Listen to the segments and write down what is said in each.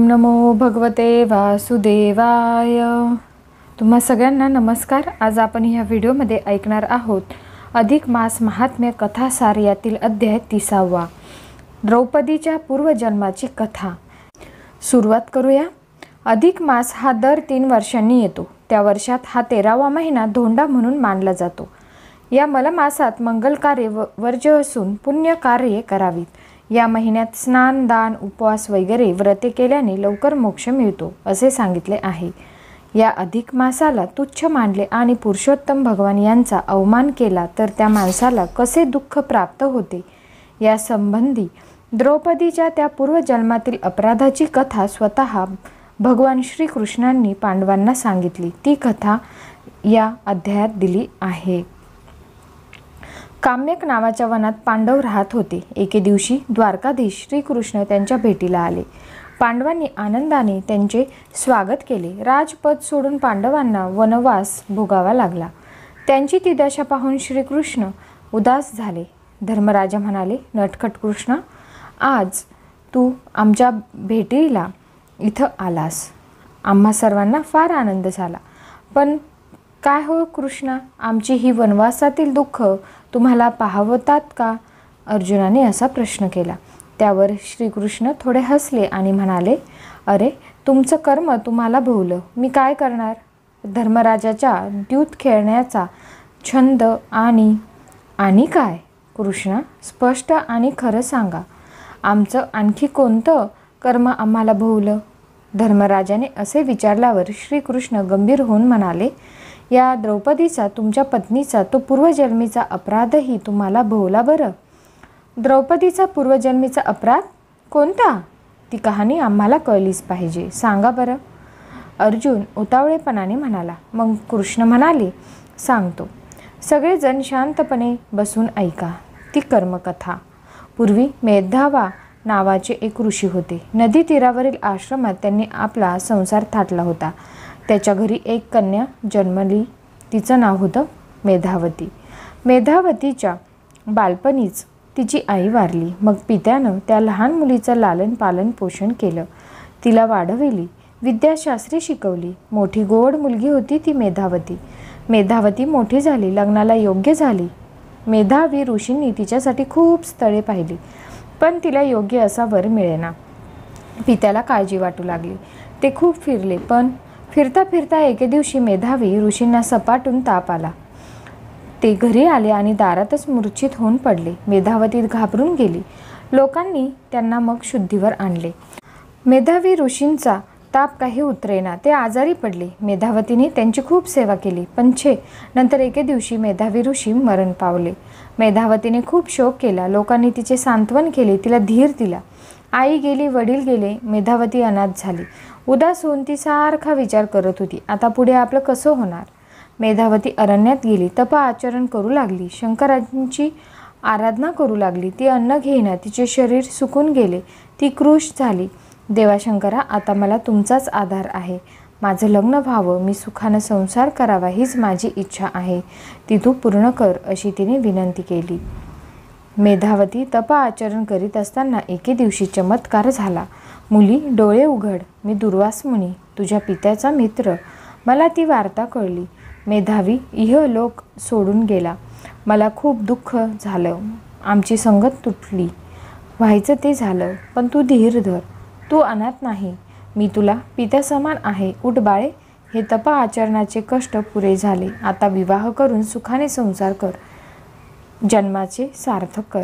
ओम नमो भगवते वासुदेवाय. तुम्हा सगळ्यांना नमस्कार. आज आपण ह्या व्हिडिओमध्ये ऐकणार आहोत अधिक मास महात्म्य कथासार यातील अध्याय तिसावा. द्रौपदीच्या पूर्वजन्माची कथा. सुरुवात करूया. अधिक मास हा दर तीन वर्षांनी येतो. त्या वर्षात हा तेरावा महिना धोंडा म्हणून मानला जातो. या मलमासात मंगल कार्य व वर्ज्य असून पुण्य कार्ये करावीत. या महिन्यात स्नान दान उपवास वगैरे व्रते केल्याने लवकर मोक्ष मिळतो असे सांगितले आहे. या अधिक मासाला तुच्छ मानले आणि पुरुषोत्तम भगवान यांचा अवमान केला तर त्या माणसाला कसे दुःख प्राप्त होते? या संबंधी द्रौपदीच्या त्या पूर्वजन्मातील अपराधाची कथा स्वतः भगवान श्रीकृष्णांनी पांडवांना सांगितली. ती कथा या अध्यायात दिली आहे. काम्यक नावाच्या वनात पांडव राहत होते. एके दिवशी द्वारकाधीश श्रीकृष्ण त्यांच्या भेटीला आले. पांडवांनी आनंदाने त्यांचे स्वागत केले. राजपद सोडून पांडवांना वनवास भोगावा लागला. त्यांची ती दशा पाहून श्रीकृष्ण उदास झाले. धर्मराजा म्हणाले नटखट कृष्ण आज तू आमच्या भेटीला इथं आलास. आम्हा सर्वांना फार आनंद झाला. पण काय हो कृष्णा आमची ही वनवासातील दुःख तुम्हाला पाहवतात का? अर्जुनाने असा प्रश्न केला. त्यावर श्रीकृष्ण थोडे हसले आणि म्हणाले अरे तुमचं कर्म तुम्हाला भोवलं. मी काय करणार? धर्मराजाच्या द्यूत खेळण्याचा छंद आणि आणि काय? कृष्ण स्पष्ट आणि खरं सांगा. आमचं आणखी कोणतं कर्म आम्हाला भोवलं? धर्मराजाने असे विचारल्यावर श्रीकृष्ण गंभीर होऊन म्हणाले या द्रौपदीचा तुमच्या पत्नीचा तो पूर्वजन्मीचा अपराधही तुम्हाला भोवला बरं. द्रौपदीचा पूर्वजन्मीचा अपराध कोणता? ती कहाणी आम्हाला कळलीच पाहिजे. सांगा बरं. अर्जुन उतावळेपणाने म्हणाला. मग कृष्ण म्हणाले सांगतो. सगळेजण शांतपणे बसून ऐका. ती कर्मकथा. पूर्वी मेधावा नावाचे एक ऋषी होते. नदी तीरावरील आश्रमात त्यांनी आपला संसार थाटला होता. त्याच्या घरी एक कन्या जन्मली. तिचं नाव होतं मेधावती. मेधावतीच्या बालपणीच तिची आई वारली. मग पित्यानं त्या लहान मुलीचं लालन पालन पोषण केलं. तिला वाढविली. विद्याशास्त्री शिकवली. मोठी गोड मुलगी होती ती मेधावती. मेधावती मोठी झाली. लग्नाला योग्य झाली. मेधावी ऋषींनी तिच्यासाठी खूप स्थळे पाहिली. पण तिला योग्य असा वर मिळेना. पित्याला काळजी वाटू लागली. ते खूप फिरले. पण फिरता फिरता एके दिवशी मेधावी ऋषींना सपाटून ताप आला. ते घरी आले आणि दारातच मूर्छित होऊन पडले. मेधावती घाबरून गेली. लोकांनी त्यांना मग शुद्धीवर आणले. मेधावी ऋषींचा ताप काही उतरेना. ते आजारी पडले. मेधावतीने त्यांची खूप सेवा केली. पण छे नंतर एके दिवशी मेधावी ऋषी मरण पावले. मेधावतीने खूप शोक केला. लोकांनी तिचे सांत्वन केले. तिला धीर दिला. आई गेली वडील गेले. मेधावती अनाथ झाली. उदास होऊन ती सारखा विचार करत होती. आता पुढे आपलं कसं होणार? मेधावती अरण्यात गेली. तप आचरण करू लागली. शंकरांची आराधना करू लागली. ती अन्न घेईना. तिचे शरीर सुकून गेले. ती क्रुश झाली. देवाशंकरा आता मला तुमचाच आधार आहे. माझं लग्न व्हावं. मी सुखानं संसार करावा. हीच माझी इच्छा आहे. ती तू पूर्ण कर अशी तिने विनंती केली. मेधावती तप आचरण करीत असताना एके दिवशी चमत्कार झाला. मुली डोळे उघड. मी दुर्वास मुनी. तुझ्या पित्याचा मित्र. मला ती वार्ता कळली. मेधावी इह लोक सोडून गेला. मला खूप दुःख झालं. आमची संगत तुटली. व्हायचं ते झालं पण तू धीर धर. तू अनाथ नाही. मी तुला पित्यासमान आहे. उठ बाळे. हे तपा आचरणाचे कष्ट पुरे झाले. आता विवाह करून सुखाने संसार कर. जन्माचे सार्थक कर.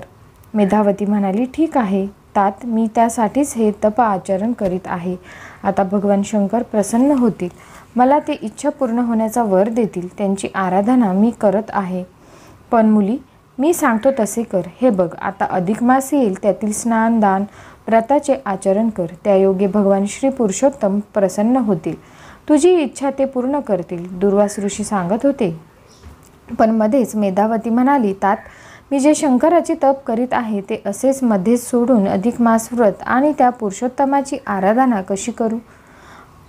मेधावती म्हणाली ठीक आहे. तात मी त्यासाठीच हे तप आचरण करीत आहे. आता भगवान शंकर प्रसन्न होतील. मला ते इच्छा पूर्ण होण्याचा वर देतील. त्यांची आराधना मी करत आहे. पण मुली मी सांगतो तसे कर. हे बघ आता अधिक मास येईल त्यातील स्नान दान व्रताचे आचरण कर. त्यायोगे भगवान श्री पुरुषोत्तम प्रसन्न होतील. तुझी इच्छा ते पूर्ण करतील. दुर्वास ऋषी सांगत होते. पण मध्येच मेधावती म्हणाली तात मी जे शंकराची तप करीत आहे ते असेच मध्ये सोडून अधिक मास व्रत आणि त्या पुरुषोत्तमाची आराधना कशी करू?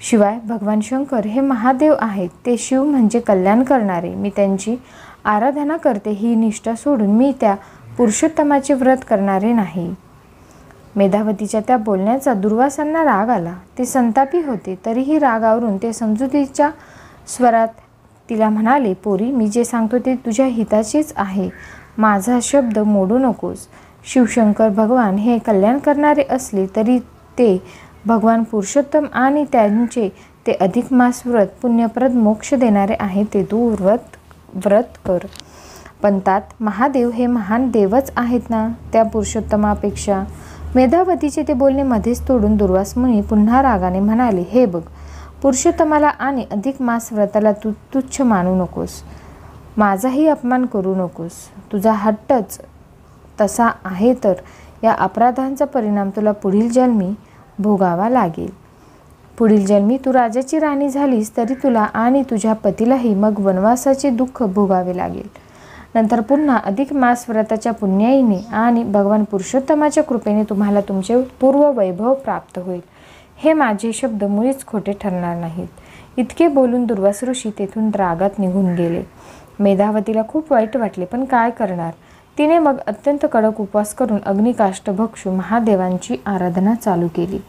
शिवाय भगवान शंकर हे महादेव आहेत ते शिव म्हणजे कल्याण करणारे. मी त्यांची आराधना करते ही निष्ठा सोडून मी त्या पुरुषोत्तमाचे व्रत करणारे नाही. मेधावतीच्या त्या बोलण्याचा दुर्वासांना राग आला. ते संतापी होते तरीही रागावरून ते समजुतीच्या स्वरात तिला म्हणाले पोरी मी जे सांगतो ते तुझ्या हिताचेच आहे. माझा शब्द मोडू नकोस. शिवशंकर भगवान हे कल्याण करणारे असले तरी ते भगवान पुरुषोत्तम आणि त्यांचे ते अधिक मास व्रत पुण्यप्रद मोक्ष देणारे आहे ते तू व्रत व्रत कर. पंतात महादेव हे महान देवच आहेत ना? त्या पुरुषोत्तमापेक्षा. मेधावतीचे ते बोलणे मध्येच तोडून दुर्वास मुनी पुन्हा रागाने म्हणाले हे बघ पुरुषोत्तमाला आणि अधिक मास व्रताला तू तुच्छ मानू नकोस. माझाही अपमान करू नकोस. तुझा हट्टच तसा आहे तर या अपराधांचा परिणाम तुला पुढील जन्मी भोगावा लागेल. पुढील जन्मी तू राजाची राणी झालीस तरी तुला आणि तुझ्या पतीलाही मग वनवासाचे दुःख भोगावे लागेल. नंतर पुन्हा अधिक मास व्रताच्या पुण्याईने आणि भगवान पुरुषोत्तमाच्या कृपेने तुम्हाला तुमचे पूर्व वैभव प्राप्त होईल. हे माझे शब्द मुळीच खोटे ठरणार नाहीत. इतके बोलून दुर्वास ऋषी तेथून रागात निघून गेले. मेधावतीला खूप वाईट वाटले पण काय करणार? तिने मग अत्यंत कडक उपवास करून अग्निकाष्ट भक्षू महादेवांची आराधना चालू केली.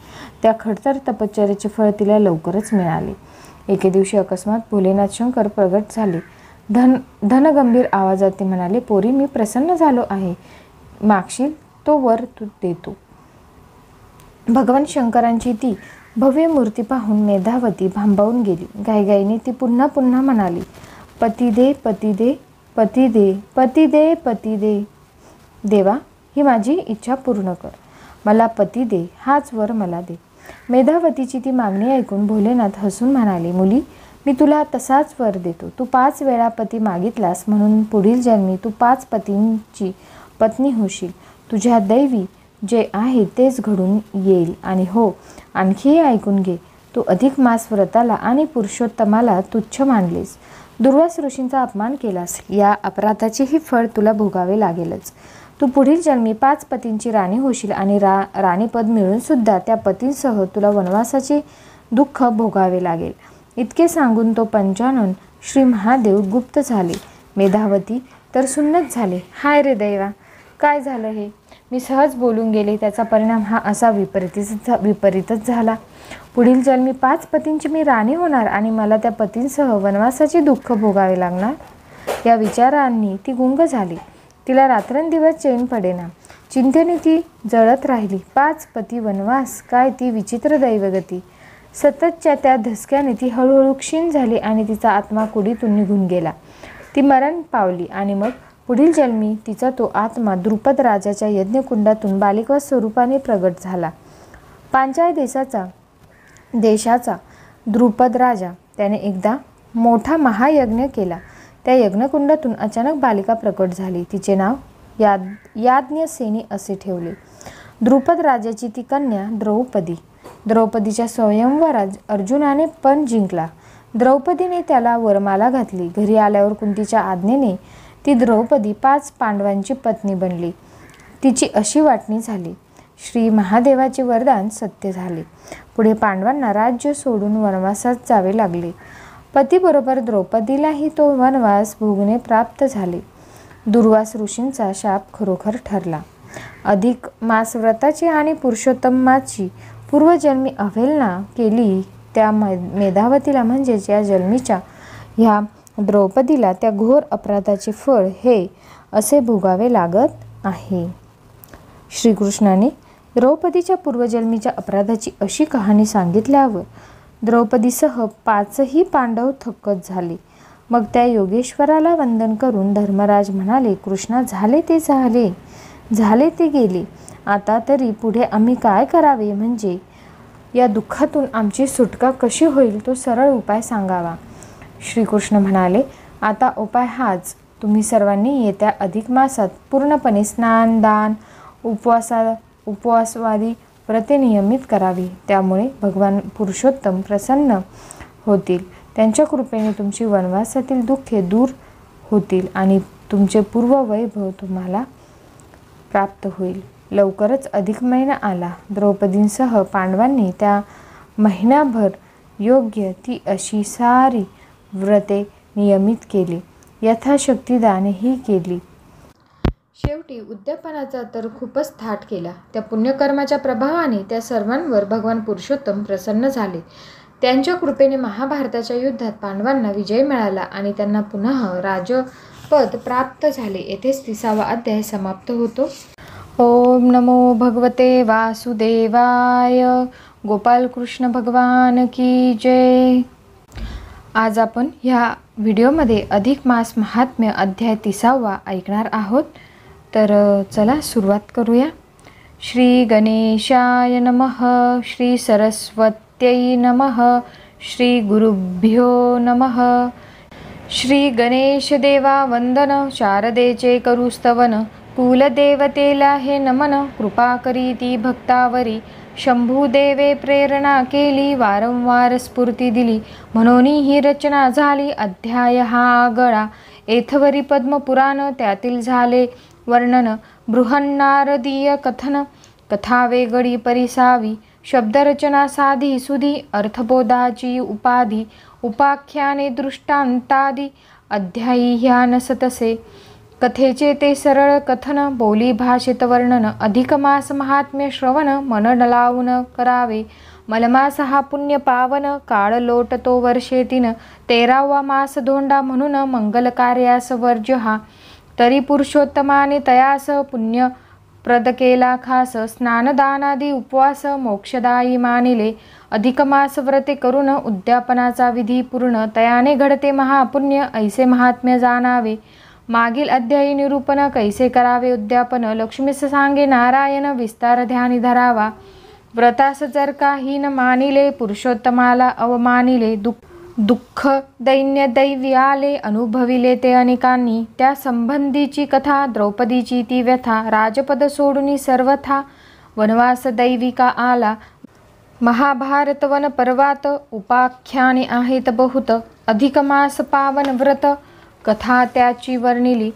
त्या खडतर तपश्चर्याचे फळ तिला लवकरच मिळाले. एके दिवशी अकस्मात भोलेनाथ शंकर प्रगट झाले. धन धनगंभीर आवाजात ते म्हणाले पोरी मी प्रसन्न झालो आहे. मागशील तो वर तू देतो. भगवान शंकरांची ती भव्य मूर्ती पाहून मेधावती भांबावून गेली. गायगाईने ती पुन्हा पुन्हा म्हणाली पती दे पती दे पती दे पती दे पती दे. देवा ही माझी इच्छा पूर्ण कर. मला पती दे हाच वर मला दे. मेधावतीची ती मागणी ऐकून भोलेनाथ हसून म्हणाले मुली मी तुला तसाच वर देतो. तू पाच वेळा पती मागितलास म्हणून पुढील जन्मी तू पाच पतींची पत्नी होशील. तुझ्या दैवी जे आहे तेच घडून येईल. आणि हो आणखीही ऐकून घे. तू अधिक मास व्रताला आणि पुरुषोत्तमाला तुच्छ मानलेस. दुर्वास ऋषींचा अपमान केलास. या अपराधाचेही फळ तुला भोगावे लागेलच. तू पुढील जन्मी पाच पतींची राणी होशील आणि रा राणीपद मिळून सुद्धा त्या पतींसह तुला वनवासाचे दुःख भोगावे लागेल. इतके सांगून तो पंचानन श्री महादेव गुप्त झाले. मेधावती तर सुन्नत झाले. हाय रे दैवा काय झालं हे? मी सहज बोलून गेले. त्याचा परिणाम हा असा विपरीतच विपरीतच झाला. पुढील जन्मी पाच पतींची मी राणी होणार आणि मला त्या पतींसह वनवासाचे दुःख भोगावे लागणार? या विचारांनी ती गुंग झाली. तिला रात्रंदिवस चैन पडेना. चिंतेने ती जळत राहिली. पाच पती वनवास काय ती विचित्र दैवगती. सततच्या त्या धसक्याने ती हळूहळू क्षीण झाली आणि तिचा आत्मा कुडीतून निघून गेला. ती मरण पावली आणि मग पुढील जन्मी तिचा तो आत्मा द्रुपद राजाच्या यज्ञकुंडातून बालिका स्वरूपाने प्रगट झाला. पांचाळ देशाचा देशाचा द्रुपद राजा त्याने एकदा मोठा महायज्ञ केला. त्या यज्ञकुंडातून अचानक बालिका प्रकट झाली. तिचे नाव याद याज्ञसेनी असे ठेवले. द्रुपद राजाची ती कन्या द्रौपदी. द्रौपदीच्या स्वयंवरात अर्जुनाने पण जिंकला. द्रौपदीने त्याला वरमाला घातली. घरी आल्यावर कुंतीच्या आज्ञेने ती द्रौपदी पाच पांडवांची पत्नी बनली. तिची अशी वाटणी झाली. श्री महादेवाचे वरदान सत्य झाले. पुढे पांडवांना राज्य सोडून वनवासात जावे लागले. पतीबरोबर द्रौपदीलाही तो वनवास भोगणे प्राप्त झाले. दुर्वास ऋषींचा शाप खरोखर ठरला. अधिक मास व्रताची आणि पुरुषोत्तमाची पूर्वजन्मी अवहेलना केली त्या मेधावतीला म्हणजेच या जन्मीच्या ह्या द्रौपदीला त्या घोर अपराधाचे फळ हे असे भोगावे लागत आहे. श्रीकृष्णाने द्रौपदीच्या पूर्वजन्मीच्या अपराधाची अशी कहाणी सांगितल्यावर द्रौपदीसह पाचही पांडव थक्कच झाले. मग त्या योगेश्वराला वंदन करून धर्मराज म्हणाले कृष्णा झाले ते झाले. झाले ते गेले. आता तरी पुढे आम्ही काय करावे? म्हणजे या दुःखातून आमची सुटका कशी होईल? तो सरळ उपाय सांगावा. श्रीकृष्ण म्हणाले आता उपाय हाच. तुम्ही सर्वांनी येत्या अधिक मासात पूर्णपणे स्नान दान उपवासा उपवासवादी व्रते नियमित करावी. त्यामुळे भगवान पुरुषोत्तम प्रसन्न होतील. त्यांच्या कृपेने तुमची वनवासातील दुःखे दूर होतील आणि तुमचे पूर्व वैभव तुम्हाला प्राप्त होईल. लवकरच अधिक महिना आला. द्रौपदींसह पांडवांनी त्या महिनाभर योग्य ती अशी सारी व्रते नियमित केली. यथाशक्ती दानही केली. शेवटी उद्यापनाचा तर खूपच थाट केला. त्या पुण्यकर्माच्या प्रभावाने त्या सर्वांवर भगवान पुरुषोत्तम प्रसन्न झाले. त्यांच्या कृपेने महाभारताच्या युद्धात पांडवांना विजय मिळाला आणि त्यांना पुन्हा राजपद प्राप्त झाले. येथेच तिसावा अध्याय समाप्त होतो. ओम नमो भगवते वासुदेवाय. गोपालकृष्ण भगवान की जय. आज आपण ह्या व्हिडिओमध्ये अधिक मास महात्म्य अध्याय तिसावा ऐकणार आहोत. तर चला सुरुवात करूया. श्री गणेशाय नमः श्री सरस्वत्यै नमः श्री गुरुभ्यो नमः. श्री गणेशदेवा वंदन शारदेचे करुस्तवन कुलदेवतेला हे नमन कृपा करी ती भक्तावरी शंभूदेवे प्रेरणा केली वारंवार स्फूर्ती दिली. म्हणून ही रचना झाली अध्याय हा आगळा. एथवरी पद्मपुराण त्यातील झाले वर्णन. बृहन्नारदीय कथन कथा वेगळी परिसावी. शब्दरचना साधी सुधी अर्थबोधाची उपाधी. उपाख्याने दृष्टांतादी अध्यायी ह्या नसतसे कथेचे ते सरळ कथन बोली भाषेत वर्णन अधिक मास महात्म्य श्रवण मन डलावून करावे. मलमास हा पुण्य पावन काळ लोटतो वर्षे तीन. तेरावा मास धोंडा म्हणून मंगल कार्यास वर्ज्य हा. तरी पुरुषोत्तमाने तयास पुण्य प्रद केला खास. स्नानदानादी उपवास मोक्षदायी मानिले. अधिक मास व्रते करून उद्यापनाचा विधी पूर्ण. तयाने घडते महापुण्य ऐसे महात्म्य जाणावे. मागील अध्यायी निरूपण कैसे करावे उद्यापन? लक्ष्मीस सांगे नारायण विस्तार ध्यानी धरावा. व्रतास जर काही न मानिले पुरुषोत्तमाला अवमानिले दुःख दुःख दैन्य आले अनुभविले ते अनेकांनी. त्या संबंधीची कथा द्रौपदीची ती व्यथा राजपद सोडून सर्वथा वनवास दैविका आला. महाभारत वन पर्वात उपाख्याने आहेत बहुत. अधिक मास पावन व्रत कथा त्याची वर्णिली.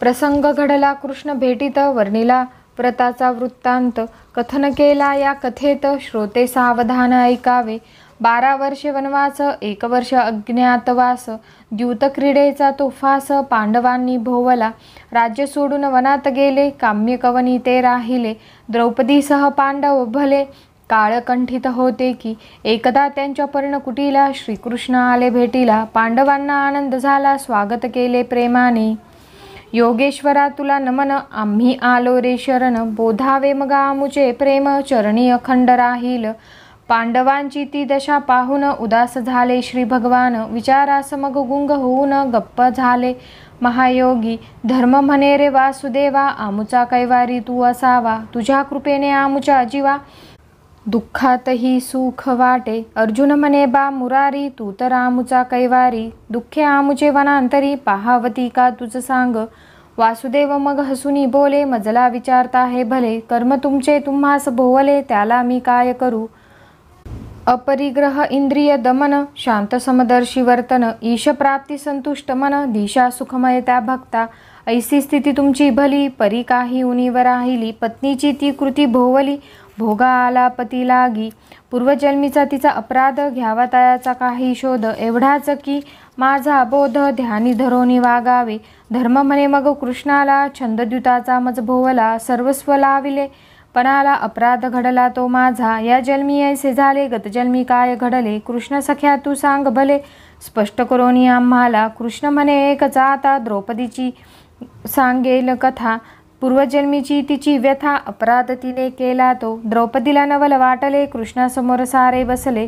प्रसंग घडला कृष्ण भेटीत वर्णिला. व्रताचा वृत्तांत. कथन केला या कथेत श्रोते सावधान ऐकावे. बारा वर्षे वनवास एक वर्ष अज्ञातवास द्यूतक्रीडेचा तोफास पांडवांनी भोवला. राज्य सोडून वनात गेले काम्य कवनी ते राहिले. द्रौपदीसह पांडव भले. काळकंठित होते की एकदा त्यांच्या पर्णकुटीला श्रीकृष्ण आले भेटीला पांडवांना आनंद झाला स्वागत केले प्रेमाने. योगेश्वरा तुला नमन आम्ही आलो रे शरण बोधावे मग आमुचे प्रेम चरणी अखंड राहील. पांडवांची ती दशा पाहून उदास झाले श्री भगवान विचारास मग गुंग होऊन गप्प झाले. महायोगी धर्म म्हणे रे वासुदेवा आमुचा कैवारी तू असावा तुझ्या कृपेने आमुच्या जीवा. दुःखातही सुख वाटे. अर्जुन मने बा मुरारी तू तर आमुचा कैवारी. दुःखे आमुचे वनांतरी. पाहावती का तुझ सांग? वासुदेव मग हसुनी बोले मजला विचारता हे भले. कर्म तुमचे तुम्हास भोवले त्याला मी काय करू? अपरिग्रह इंद्रिय दमन शांत समदर्शी वर्तन. ईश प्राप्ती संतुष्ट मन दिशा सुखमय त्या भक्ता. ऐसी स्थिती तुमची भली परी काही उनीवर राहिली. पत्नीची ती कृती भोवली. भोगा आला पती लागी पूर्वजन्मीचा तिचा अपराध घ्यावा तयाचा काही शोध एवढाच की माझा बोध ध्यानी धरोनी वागावे. धर्म म्हणे मग कृष्णाला छंदद्युताचा मज भोवला सर्वस्व लाविले. पणाला अपराध घडला तो माझा. या जन्मी ऐसे झाले गतजन्मी काय घडले? कृष्ण सख्या तू सांग भले. स्पष्ट करोनी आम्हाला. कृष्ण म्हणे एक जाता द्रौपदीची सांगेल कथा. पूर्वजन्मीची तिची व्यथा अपराध तिने केला तो. द्रौपदीला नवल वाटले कृष्णासमोर सारे बसले.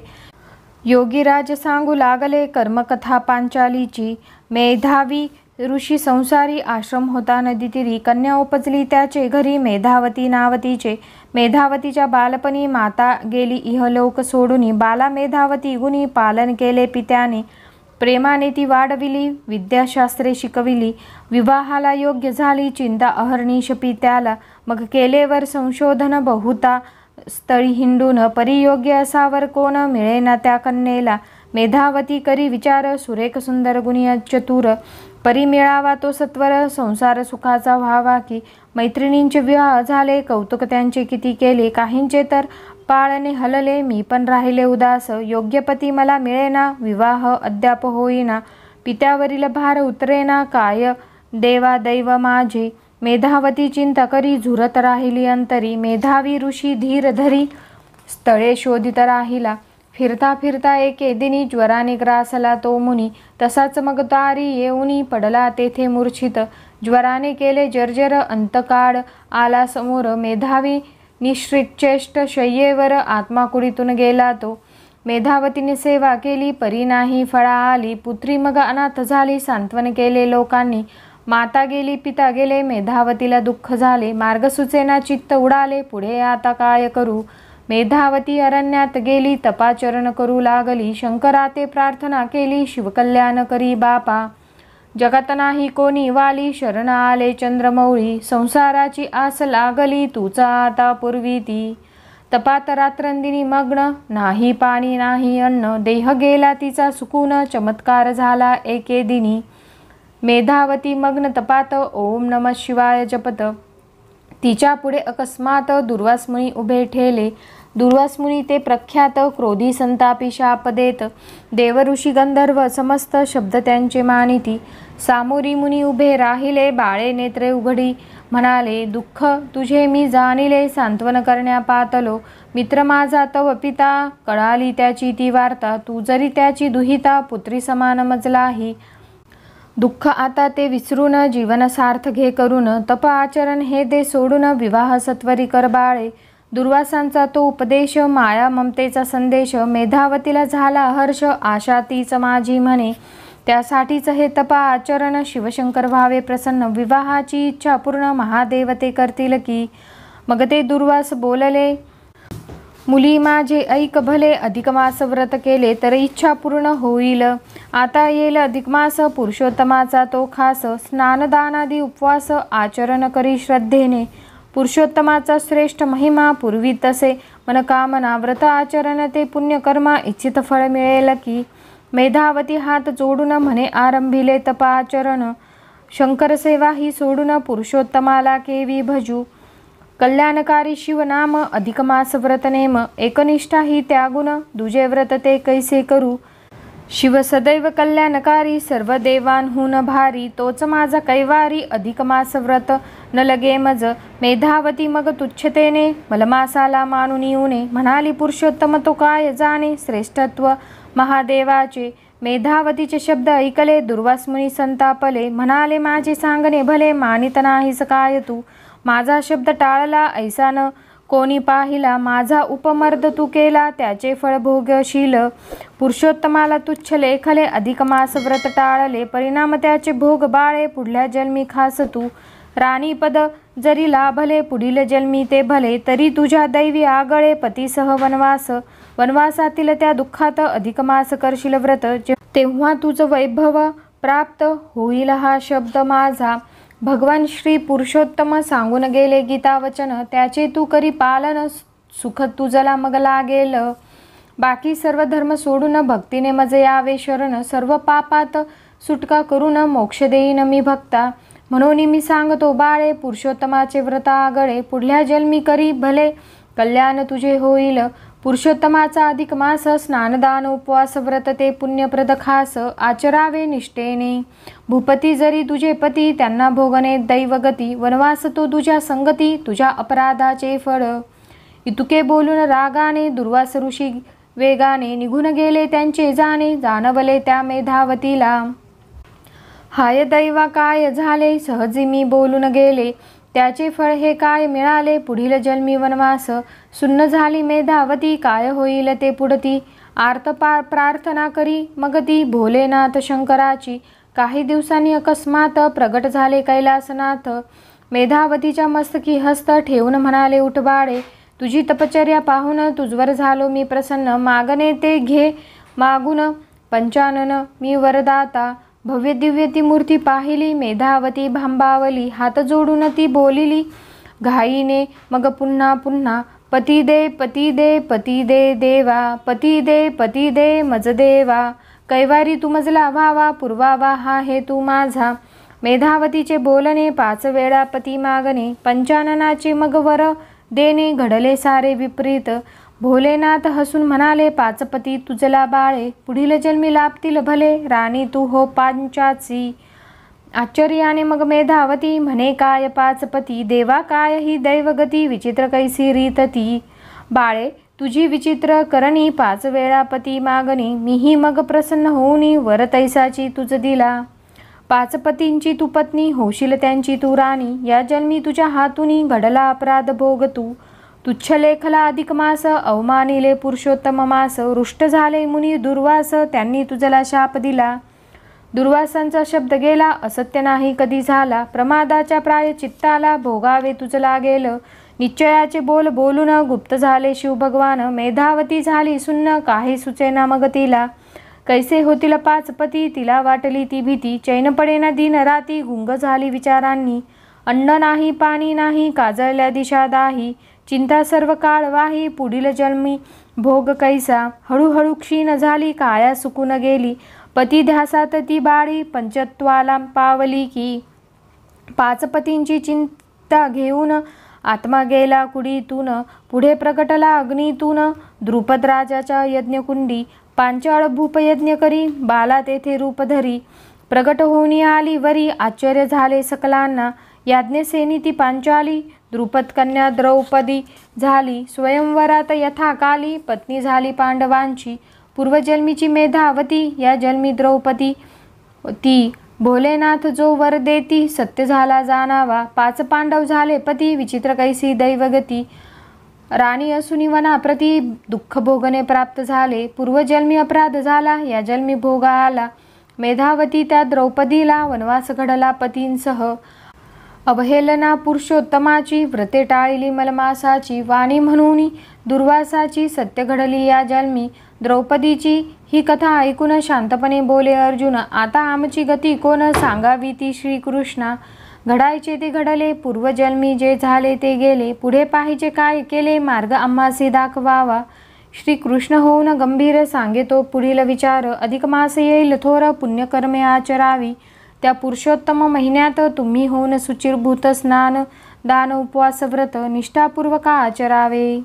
योगीराज सांगू लागले कर्मकथा पांचालीची. मेधावी ऋषी संसारी आश्रम होता नदीतीरी कन्या उपजली त्याचे घरी मेधावती नावतीचे. मेधावतीच्या बालपणी माता गेली इहलोक सोडून बाला मेधावती गुणी पालन केले पित्याने. प्रेमाने ती वाढविली विद्याशास्त्रे शिकविली विवाहाला योग्य झाली चिंता अहर्निश त्याला मग केलेवर संशोधन बहुता स्थळी हिंडून परियोग्य असावर कोण मिळेना त्या कन्येला मेधावती करी विचार सुरेख सुंदर गुणी चतुर परी मिळावा तो सत्वर संसार सुखाचा व्हावा की मैत्रिणींचे विवाह झाले कौतुक त्यांचे किती केले काहींचे तर पाळणे हलले मी पण राहिले उदास. योग्य पती मला मिळेना विवाह अद्याप होईना. पित्यावरील भार उतरेना काय? देवा दैव माझे. मेधावती चिंता करी झुरत राहिली अंतरी. मेधावी ऋषी धीर धरी स्थळे शोधित राहिला. फिरता फिरता एके दिनी ज्वराने ग्रासला तो मुनी. तसाच मग तारी येऊनी पडला तेथे मूर्छित. ज्वराने केले जर्जर अंतकाळ. आला समोर मेधावी निश्रितचेष्ट शय्येवर आत्माकुडीतून गेला तो. मेधावतीने सेवा केली परी नाही फळा आली पुत्री मग अनाथ झाली सांत्वन केले लोकांनी. माता गेली पिता गेले मेधावतीला दुःख झाले मार्ग सुचेना चित्त उडाले पुढे आता काय करू? मेधावती अरण्यात गेली तपाचरण करू लागली शंकराते प्रार्थना केली शिवकल्याण करी बापा. जगात नाही कोणी वाली शरण आले चंद्रमौळी संसाराची आस लागली तुचा आता पूर्वी ती. तपात रात्रंदिनी मग्न नाही पाणी नाही अन्न देह गेला तिचा सुकून चमत्कार झाला एके दिनी. मेधावती मग्न तपात ओम नम शिवाय जपत. तिच्या पुढे अकस्मात दुर्वासमुनी उभे ठेले दुर्वासमुनी ते प्रख्यात क्रोधी संतापी शाप देत देवऋषी गंधर्व समस्त शब्द त्यांचे मानिती सामोरी मुनी उभे राहिले बाळे नेत्रे उघडी म्हणाले दुःख तुझे मी जाणिले सांत्वन करण्या पातलो मित्र माझा तव पिता कळाली त्याची ती वार्ता तू जरी त्याची दुहिता पुत्री समान मजलाही. दुःख आता ते विसरून जीवन सार्थ घे करून तप आचरण हे दे सोडून विवाह सत्वरी कर बाळे दुर्वासांचा तो उपदेश माया ममतेचा संदेश मेधावतीला झाला हर्ष आशा तीच माझी म्हणे. त्यासाठीच हे तपा आचरण शिवशंकर व्हावे प्रसन्न. विवाहाची इच्छा पूर्ण महादेवते करतील की. मग ते दुर्वास बोलले मुली माझे ऐक भले अधिक मास व्रत केले तर इच्छा पूर्ण होईल. आता येईल अधिक मास पुरुषोत्तमाचा तो खास. स्नानदानादी उपवास आचरण करी श्रद्धेने. पुरुषोत्तमाचा श्रेष्ठ महिमा पूर्वी तसे. मनकामना व्रत आचरण ते पुण्यकर्मा इच्छित फळ मिळेल की. मेधावती हात जोडून म्हणे आरंभिले तपाचरण. शंकरसेवा ही सोडून पुरुषोत्तमाला केवी भजू. कल्याणकारी शिवनाम अधिक मास व्रत नेम. एकनिष्ठा ही त्यागुण. दुजे व्रत ते कैसे करू? शिव सदैव कल्याणकारी सर्व देवांहून भारी तोच माझा कैवारी अधिक मास व्रत. न लगे मज मेधावती मग तुच्छतेने मलमासाला मानून येऊने म्हणाली पुरुषोत्तम तो काय जाणे? श्रेष्ठत्व महादेवाचे मेधावतीचे शब्द ऐकले दुर्वासमुनी संतापले म्हणाले माझे सांगणे भले मानित नाहीस काय तू? माझा शब्द टाळला ऐसा न कोणी पाहिला माझा उपमर्द तू केला त्याचे फळ भोगशील पुरुषोत्तमाला तुच्छ लेखले अधिक मास व्रत टाळले परिणाम त्याचे भोग बाळे पुढल्या जन्मी खास तू राणीपद जरी लाभले पुढील जन्मी ते भले तरी तुझ्या दैवी आगळे पतीसह वनवास वनवासातील त्या दुःखात अधिक मास करशील व्रत तेव्हा तुझं वैभव प्राप्त होईल हा शब्द माझा. भगवान श्री पुरुषोत्तम सांगून गेले गीता वचन त्याचे तू करी पालन सुख तुझला मग लागेल. बाकी सर्व धर्म सोडून भक्तीने मज यावे शरण सर्व पापात सुटका करून मोक्ष देईन मी भक्ता. म्हणून मी सांगतो बाळे पुरुषोत्तमाचे व्रत आगळे पुढल्या जन्मी करी भले कल्याण तुझे होईल. पुरुषोत्तमाचा अधिक मास स्नानदान उपवास व्रत ते पुण्यप्रद खास आचरावे निष्ठेने. भूपती जरी तुझे पती त्यांना भोगणे दैवगती. वनवास तो तुझ्या संगती तुझ्या अपराधाचे फळ. इतुके बोलून रागाने दुर्वास ऋषी वेगाने निघून गेले त्यांचे जाणे जाणवले त्या मेधावतीला. हाय दैवा काय झाले? सहजी मी बोलून गेले. त्याचे फळ हे काय मिळाले? पुढील जन्मी वनवास? सुन्न झाली मेधावती काय होईल ते पुढती? आर्त पा प्रार्थना करी मग ती भोलेनाथ शंकराची. काही दिवसांनी अकस्मात प्रगट झाले कैलासनाथ. मेधावतीच्या मस्तकी हस्त ठेवून म्हणाले उठबाडे तुझी तपचर्या पाहून तुझवर झालो मी प्रसन्न. मागणे ते घे मागून. पंचानन मी वरदाता. भव्य दिव्य ती मूर्ती पाहिली मेधावती भांबावली हात जोडून ती बोलिली. घाईने मग पुन्हा पुन्हा पती दे पती दे पती दे देवा पती दे पती दे मज देवा कैवारी तू मजला व्हावा पुरवावा हा हे तू माझा. मेधावतीचे बोलणे पाच वेळा पती मागणे पंचाननाचे मग वर देणे घडले सारे विपरीत. भोलेनाथ हसून म्हणाले पाचपती तुझला बाळे पुढील जन्मी लाभतील भले. राणी तू हो पांचाची. आश्चर्याने मग मेधावती. म्हणे काय पाचपती? देवा काय ही दैवगती? विचित्र कैसी रीत ती. बाळे तुझी विचित्र करणी पाच वेळा पती मागणी. मीही मग प्रसन्न होऊनी वर तैसाची तुझ दिला. पाच पतींची तू पत्नी होशील त्यांची तू राणी. या जन्मी तुझ्या हातूनी घडला अपराध भोग तू. तुच्छलेखला अधिक मास अवमानिले पुरुषोत्तम मास रुष्ट झाले मुनी दुर्वास त्यांनी तुझला शाप दिला. दुर्वासांचा शब्द गेला असत्य नाही कधी झाला. प्रमादाच्या प्राय चित्ताला भोगावे तुझला लागेल निश्चयाचे बोल बोलून गुप्त झाले शिवभगवान मेधावती झाली सुन्न काही सुचेना मग तिला. कैसे होतील पाच पती तिला वाटली ती भीती. चैन पडेना दिन राती गुंग झाली विचारांनी. अन्न नाही पाणी नाही काजळल्या दिशा दाही. चिंता सर्व काळ वाही पुढील जन्मी. भोग कैसा? हळूहळू क्षीण झाली काया सुकून गेली. पती ध्यासात ती बाळी पंचत्वाला पावली की. पाच पतींची चिंता घेऊन आत्मा गेला कुडीतून. पुढे प्रकटला अग्नीतून. द्रुपद राजाच्या यज्ञकुंडी. पांचाळ भूपयज्ञ करी बाला तेथे रूप धरी. प्रगट होऊनी आली वरी आश्चर्य झाले सकलांना. याज्ञसेनी ती पांचाली द्रुपद कन्या द्रौपदी झाली स्वयंवरात यथाकाली पत्नी झाली पांडवांची पूर्वजन्मीची मेधावती या जन्मी द्रौपदी. ती भोलेनाथ जो वर देती सत्य झाला जाणावा. पाच पांडव झाले पती विचित्र कैसी दैवगती. राणी असुनी वनाप्रती दुःख भोगणे प्राप्त झाले. पूर्वजन्मी अपराध झाला या जन्मी भोगा आला. मेधावती त्या द्रौपदीला वनवास घडला पतींसह. अवहेलना पुरुषोत्तमाची व्रते टाळली मलमासाची वाणी म्हणून दुर्वासाची सत्य घडली या जन्मी. द्रौपदीची ही कथा ऐकून शांतपणे बोले अर्जुन आता आमची गती कोण सांगावी ती श्रीकृष्णा? घडायचे ते घडले पूर्वजन्मी जे झाले ते गेले. पुढे पाहिजे काय केले मार्ग आम्हासी दाखवावा. श्रीकृष्ण होऊन गंभीर सांगे तो पुढील विचार. अधिक मास येईल थोर पुण्यकर्मे आचरावी. त्या पुरुषोत्तम महिन्यात तुम्ही होऊन सुचिरभूत स्नान दान उपवास व्रत निष्ठापूर्वक आचरावे.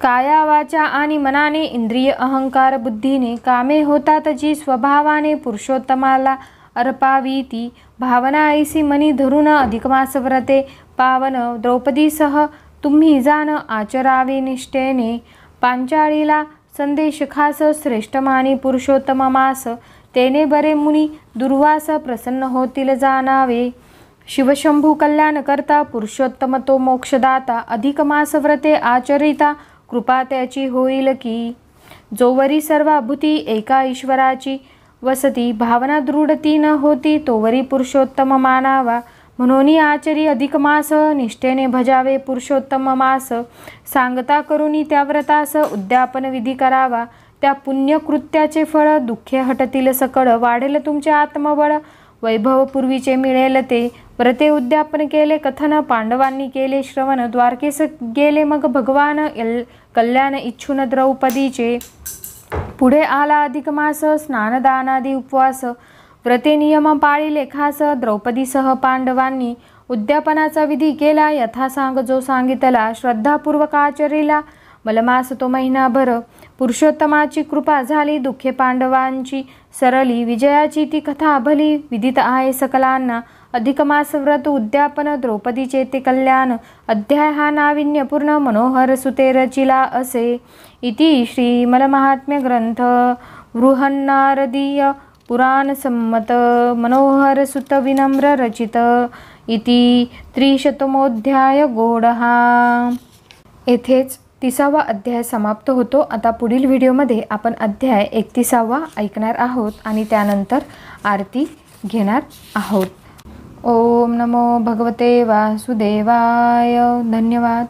काया वाचा आणि मनाने इंद्रिय अहंकार बुद्धीने कामे होतात जी स्वभावाने पुरुषोत्तमाला अर्पावी ती भावना ऐसी मनी धरून अधिक मास व्रते. पावन द्रौपदीसह तुम्ही जाण आचरावे निष्ठेने. पांचाळीला संदेश खास श्रेष्ठ मानी पुरुषोत्तम मास तेने बरे मुनी दुर्वास प्रसन्न होतील जाणावे. शिवशंभू कल्याण करता पुरुषोत्तम तो मोक्षदाता अधिक मास व्रते आचरिता कृपा त्याची होईल की. जोवरी सर्वाभूती एका ईश्वराची वसती भावना दृढती न होती तोवरी पुरुषोत्तम मानावा. म्हणून आचरी अधिक मास निष्ठेने भजावे पुरुषोत्तम मास. सांगता करुनी त्या व्रतास उद्यापन विधी करावा. त्या पुण्यकृत्याचे फळ दुःखे हटतील सकळ. वाढेल तुमचे आत्मबळ. वैभवपूर्वीचे मिळेल ते. व्रते उद्यापन केले कथन पांडवांनी केले श्रवण द्वारकेस गेले मग भगवान एल कल्याण इच्छुन द्रौपदीचे. पुढे आला अधिक मास स्नानदानादी उपवास. व्रते नियम पाळीले खास द्रौपदीसह पांडवांनी. उद्यापनाचा विधी केला यथा सांग जो सांगितला श्रद्धापूर्वक आचरिला. मलमास तो महिनाभर पुरुषोत्तमाची कृपा झाली दुःखे पांडवांची सरली विजयाची ती कथा भली विदित आहे सकलांना. अधिक मास व्रत उद्यापन द्रौपदीचे ते कल्याण. अध्याय हा नाविन्यपूर्ण मनोहर सुते रचिला असे. इति श्रीमलमाहात्म्य ग्रंथ बृहन्नारदीय पुराणसम्मत मनोहर सुत विनम्र रचित. इति त्रिशतमोध्याय गोडहा. येथेच तिसावा अध्याय समाप्त होतो. आता पुढील व्हिडिओमध्ये आपण अध्याय एकतीसावा ऐकणार आहोत आणि त्यानंतर आरती घेणार आहोत. ओम नमो भगवते वासुदेवाय. धन्यवाद.